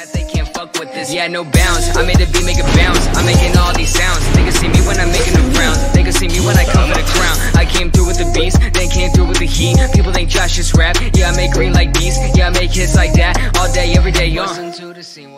that they can't fuck with this. Yeah, no bounds. I made the beat make it bounce. I'm making all these sounds. They can see me when I'm making the rounds. They can see me when I come for the crown. I came through with the beats, then came through with the heat. People think Josh just rap. Yeah, I make green like beats. Yeah, I make hits like that all day, every day. Uh. Listen to the scene